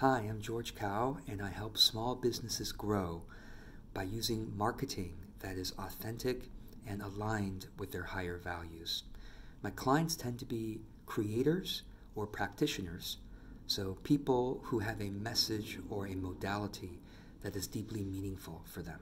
Hi, I'm George Kao, and I help small businesses grow by using marketing that is authentic and aligned with their higher values. My clients tend to be creators or practitioners, so people who have a message or a modality that is deeply meaningful for them.